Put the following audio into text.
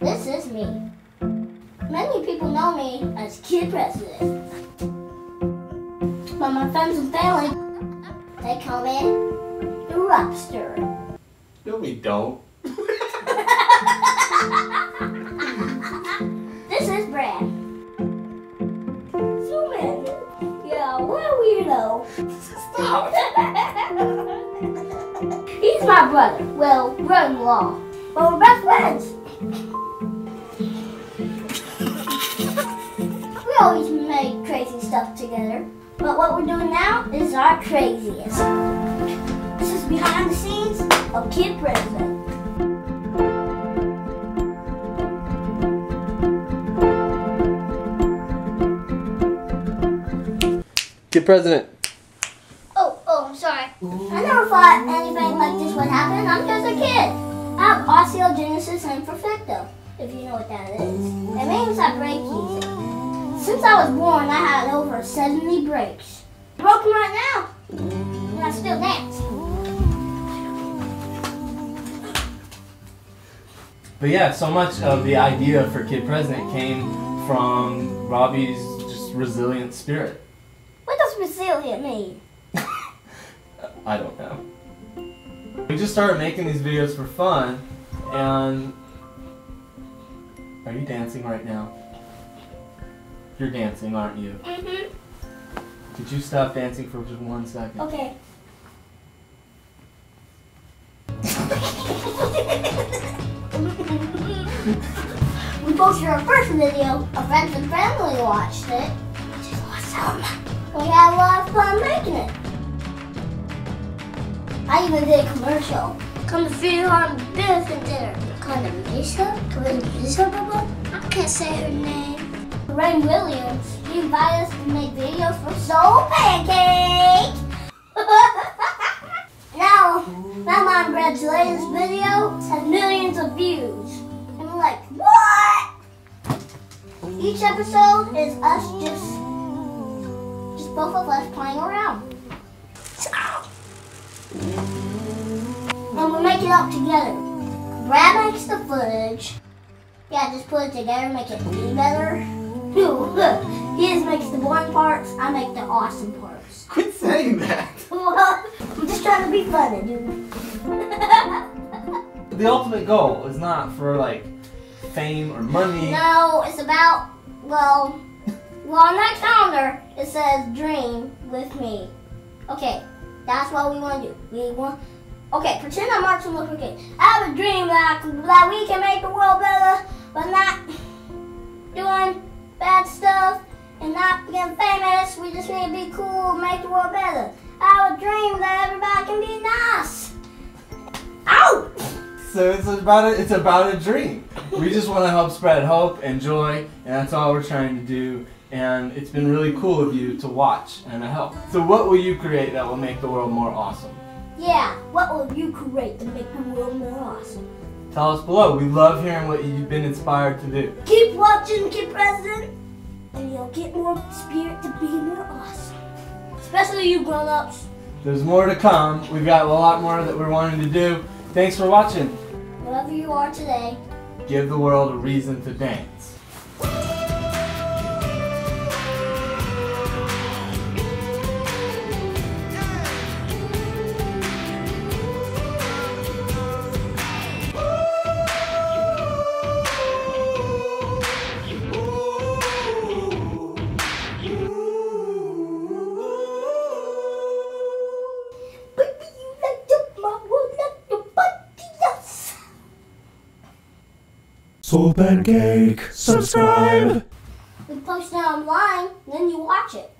This is me. Many people know me as Kid President. But my friends and family, they call me the Rockster. No, we don't. This is Brad. So man, yeah, what a weirdo. Stop. He's my brother. Well, brother-in-law. But we're best friends. Always make crazy stuff together. But what we're doing now is our craziest. This is behind the scenes of Kid President. Kid President. Oh, oh, I'm sorry. I never thought anything like this would happen. I'm just a kid. I have osteogenesis imperfecta, if you know what that is. It means I break easy. Since I was born, I had over 70 breaks. Broken right now, and I still dance. But yeah, so much of the idea for Kid President came from Robby's just resilient spirit. What does resilient mean? I don't know. We just started making these videos for fun, and are you dancing right now? You're dancing, aren't you? Mm-hmm. Could you stop dancing for just one second? Okay. we posted our first video. Our friends and family watched it, which is awesome. We had a lot of fun making it. I even did a commercial. Come to feed on Biff and dinner. Kind of Misha? Come to Misha, Baba? I can't say her name. Rainn Wilson. He invited us to make videos for Soul Pancake. now, my mom Brad's latest video has millions of views. And we're like, what? Each episode is us just, just both of us playing around. And we make it up together. Brad makes the footage. Yeah, just put it together, make it be better. He just makes the boring parts, I make the awesome parts. Quit saying that. Well, I'm just trying to be funny, dude. The ultimate goal is not for like fame or money. no, it's about, well, well, on that calendar, it says dream with me. Okay, that's what we want to do. We want, okay, pretend I'm Martin Luther King. I have a dream that, that we can make the world better, but not famous. We just need to be cool, make the world better. I have a dream that everybody can be nice. Ow! So it's about a, it's about a dream. We just want to help spread hope and joy, and that's all we're trying to do. And it's been really cool of you to watch and to help. So what will you create that will make the world more awesome? Yeah, what will you create to make the world more awesome? Tell us below. We love hearing what you've been inspired to do. Keep watching, Kid Get more spirit to be more awesome. Especially you grown-ups. There's more to come. We've got a lot more that we're wanting to do. Thanks for watching. Wherever you are today. Give the world a reason to dance. Soul Pancake, subscribe. We post it online, then you watch it.